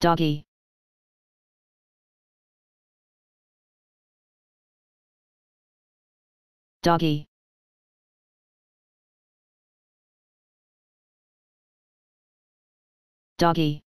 doggy. Doggy. Doggy.